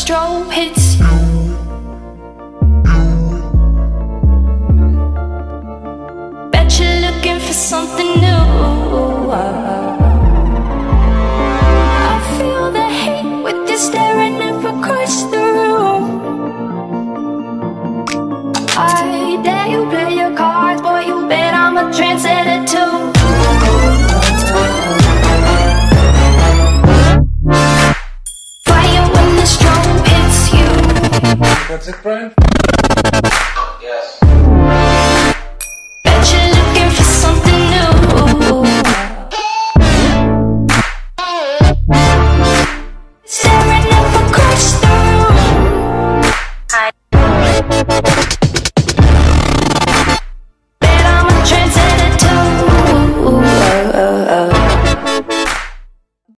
strobe hits you. Bet you're looking for something new. I feel the hate with you staring up across the room. I dare you. What's it, Brian?